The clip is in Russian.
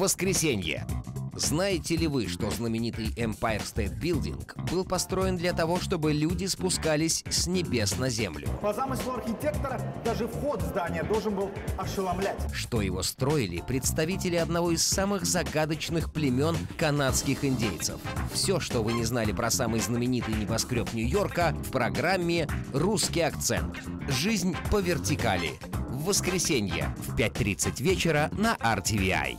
Воскресенье. Знаете ли вы, что знаменитый Empire State Building был построен для того, чтобы люди спускались с небес на землю? По замыслу архитектора, даже вход в здание должен был ошеломлять. Что его строили представители одного из самых загадочных племен канадских индейцев. Все, что вы не знали про самый знаменитый небоскреб Нью-Йорка в программе «Русский акцент». Жизнь по вертикали. В воскресенье в 5.30 вечера на RTVI.